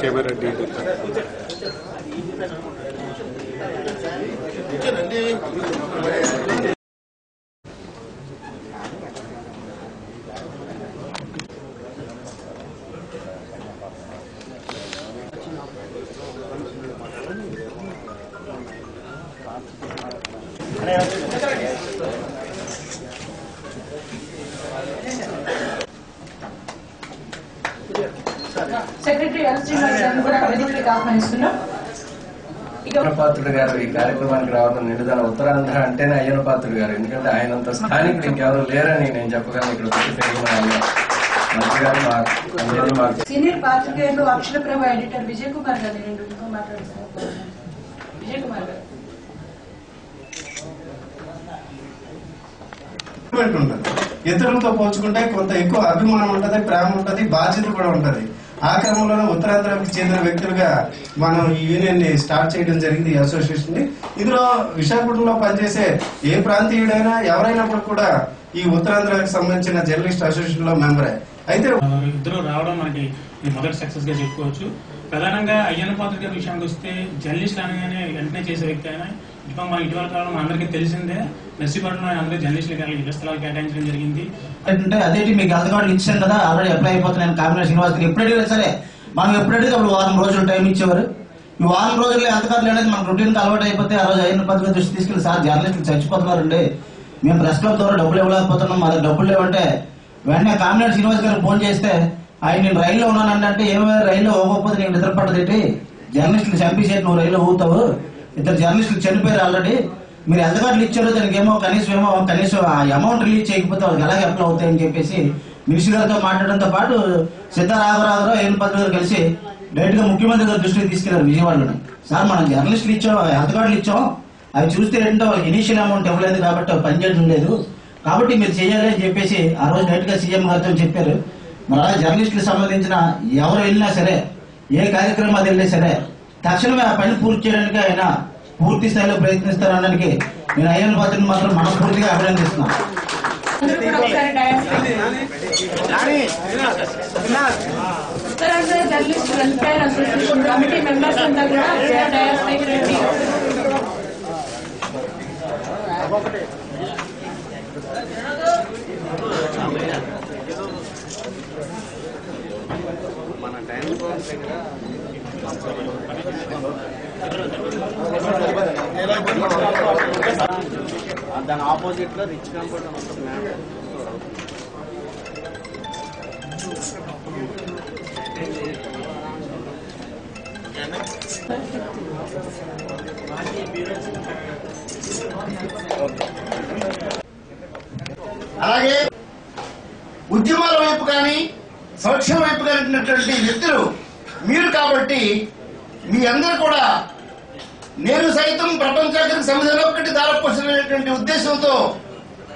Camera detail secretary L Srinivas గారిని కూడా వేదికలకు ఆహ్వానిస్తున్నాం. ఇక అయ్యన పాత్రుడు గారు ఈ కార్యక్రమానికి రావడం నిండుదల ఉత్తరాంధ్ర అంటేనే అయ్యన పాత్రుడు గారు. ఎందుకంటే ఆయనంత స్థానికుడు ఇంకెవరు లేరని నేను చెప్పగలను. ఇక్కడ సీనియర్ పాత్రికేయులు అక్షరప్రభ ఎడిటర్ విజయ్ కుమార్ విజయ్ కుమార్ గారు. ఇతరులతో పోల్చుకుంటే కొంత ఎక్కువ అభిమానం ఉంటది ప్రేమ ఉంటది బాధ్యత కూడా ఉంటది. ఆ క్రమంలోనే ఉత్తరాంధ్రకి చెందిన వ్యక్తులుగా మనం ఈ యూనియన్ని స్టార్ట్ చేయడం జరిగింది ఈ అసోసియేషన్ని. ఇందులో విశాఖపట్నంలో పనిచేసే ఏ ప్రాంతీయుడైనా ఎవరైనప్పుడు కూడా ఈ ఉత్తరాంధ్రకి సంబంధించిన జర్నలిస్ట్ అసోసియేషన్లో మెంబరే అయితే ఇద్దరు రావడం మనకి మొదటి సక్సెస్గా చెప్పుకోవచ్చు. ప్రధానంగా అయ్యన్న పాత్ర విషయానికి వస్తే జర్నలిస్ట్ అనగానే వెంటనే చేసే వ్యక్తి అయినా ఇప్పుడు మన ఇటీవల కాలంలో అందరికీ తెలిసిందే. నర్సీపట్నంలో అందరూ జర్నలిస్టులు కానీ ఇళ్ళ స్థలాలు కేటాయించడం జరిగింది. అంటే అదేంటి మీకు హెల్త్ కార్డు ఇచ్చాను కదా ఆల్రెడీ అప్లై అయిపోతున్నాను కామినేషన్ శ్రీనివాస్ ఎప్పుడు అడిగినా సరే మనం ఎప్పుడు అడిగితే అప్పుడు వారం రోజులు టైం ఇచ్చేవారు. ఈ వారం రోజుల్లో హెల్త్ కార్డులు అనేది మనకు రొటీన్ అలవాటు అయిపోతే ఆ రోజు అయిన పద్ధతి దృష్టి తీసుకెళ్ళి సార్ జర్నలిస్టులు చచ్చిపోతున్నారండి. మేము ప్రెస్ క్లబ్ ద్వారా డబ్బులు ఇవ్వలేకపోతున్నాం మా దగ్గర డబ్బులు లేవంటే వెంటనే కామినేషన్ శ్రీనివాస్ గారు ఫోన్ చేస్తే ఆయన నేను రైల్లో ఉన్నానంటే ఏమైనా రైల్లో పోకపోతే నేను నిద్ర జర్నలిస్టులు చంపేసేట్టు నువ్వు రైల్లో పోతావు ఇద్దరు జర్నలిస్టులు చనిపోయారు ఆల్రెడీ. మీరు ఎంత కార్డులు ఇచ్చారో దానికి ఏమో కనీసం ఏమో కనీసం ఆ అమౌంట్ రిలీజ్ చేయకపోతే వాళ్ళకి ఎలాగ అప్లై అవుతాయని చెప్పేసి మినిస్టర్ గారితో మాట్లాడడంతో పాటు సిద్ధరాఘవరావు ఏం పత్రిక గారు కలిసి డైరెక్ట్గా ముఖ్యమంత్రి గారి దృష్టికి తీసుకెళ్ళారు విజయవాడలో సార్ మనం జర్నలిస్టులు ఇచ్చాం ఎంత కార్డులు ఇచ్చాం అవి చూస్తే ఏంటంటే వాళ్ళకి ఇనిషియల్ అమౌంట్ ఇవ్వలేదు కాబట్టి అవి పనిచేయడం లేదు. కాబట్టి మీరు చేయాలి అని చెప్పేసి ఆ రోజు డైరెక్ట్గా సీఎం గారితో చెప్పారు. మరి అలాగే జర్నలిస్టులకు సంబంధించిన ఎవరు వెళ్ళినా సరే ఏ కార్యక్రమాలు వెళ్ళినా సరే తక్షణమే ఆ పని పూర్తి చేయడానికి ఆయన పూర్తి స్థాయిలో ప్రయత్నిస్తారనడానికి నేను అయ్యన్న పాత్రను మాత్రం మనస్ఫూర్తిగా అభినందిస్తున్నాను. అందరూ కూడా Uttarandhra journalist welfare association committee members అంతా కూడా డయాస్ దాని ఆపోజిట్లో రిచ్ కంఫర్ట్ ఉంటుంది అలాగే ఉద్యమాల వైపు కానీ సంక్షేమ వైపు కానీ వ్యక్తులు మీరు కాబట్టి మీ అందరు కూడా నేను సైతం ప్రపంచానికి సమాజంలో ఒకటి దారపోసినటువంటి ఉద్దేశంతో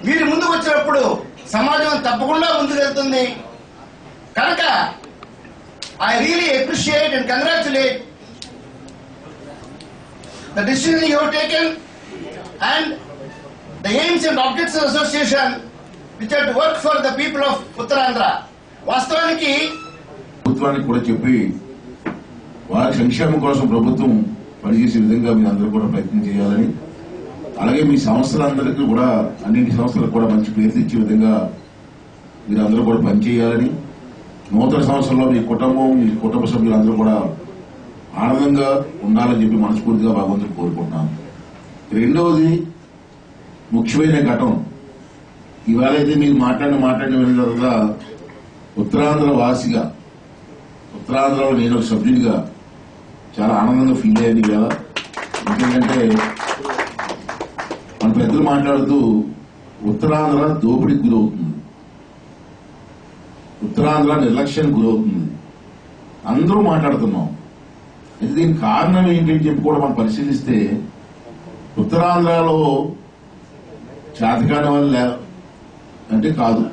మీరు ముందుకు వచ్చినప్పుడు సమాజం తప్పకుండా ముందుకెళ్తుంది కనుక I really appreciate and congratulate the decision you taken and the aims and objects association which association work are the people of Uttarandhra వాస్తవానికి ప్రభుత్వానికి కూడా చెప్పి వారి సంక్షేమం కోసం ప్రభుత్వం పనిచేసే విధంగా మీరు అందరూ కూడా ప్రయత్నం చేయాలని అలాగే మీ సంస్థలందరికీ కూడా అన్నింటి సంస్థలకు కూడా మంచి పేరు తెచ్చే విధంగా మీరు అందరూ కూడా పనిచేయాలని నూతన సంవత్సరంలో మీ కుటుంబం మీ కుటుంబ సభ్యులందరూ కూడా ఆనందంగా ఉండాలని చెప్పి మనస్ఫూర్తిగా భగవంతుడు కోరుకుంటున్నాను. రెండవది ముఖ్యమైన ఘటం. ఇవాళ అయితే మీరు మాట్లాడిన మాట్లాడిన విన్న తర్వాత ఉత్తరాంధ్ర వాసిగా ఉత్తరాంధ్రలో నేను ఒక సభ్యుడిగా చాలా ఆనందంగా ఫీల్ అయ్యాను ఇవాళ ఎందుకంటే మన పెద్దలు మాట్లాడుతూ ఉత్తరాంధ్ర దోపిడీకి గురవుతుంది. ఉత్తరాంధ్ర నిర్లక్ష్యానికి గురవుతుంది. అందరూ మాట్లాడుతున్నాం. అయితే దీనికి కారణం ఏంటి చెప్పి కూడా మనం పరిశీలిస్తే ఉత్తరాంధ్రలో చేతకాని వల్ల అంటే కాదు.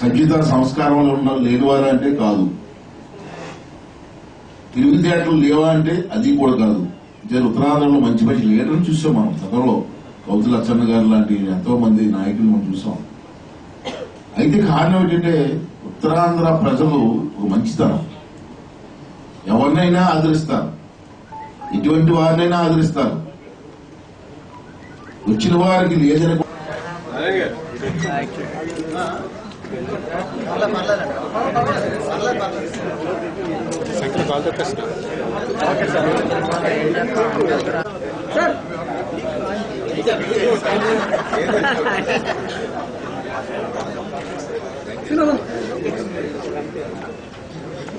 సంగీత సంస్కారంలో ఉన్న లేనివారు అంటే కాదు. తిరుగుతేటలు లేవా అంటే అది కూడా కాదు. ఇదే ఉత్తరాంధ్రలో మంచి మంచి లీడర్లు చూసాం మనం. గతంలో కౌతుల అచ్చన్న గారు లాంటి ఎంతో మంది నాయకులు మనం చూసాం. అయితే కారణం ఏంటంటే ఉత్తరాంధ్ర ప్రజలు ఒక మంచితనం. ఎవరినైనా ఆదరిస్తారు. ఎటువంటి వారినైనా ఆదరిస్తారు. వచ్చిన వారికి లేదని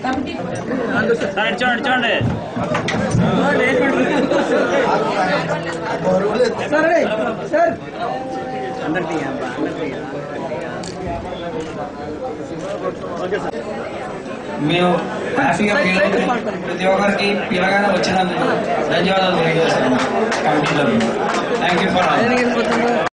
కమిటీ చూడండి చూడండి మేము హ్యాపీగా ఫీల్ అవుతున్నాం ప్రతి ఒక్కరికి పిల్లగానే వచ్చినందుకు ధన్యవాదాలు తెలియజేస్తున్నాం. Committee thank you for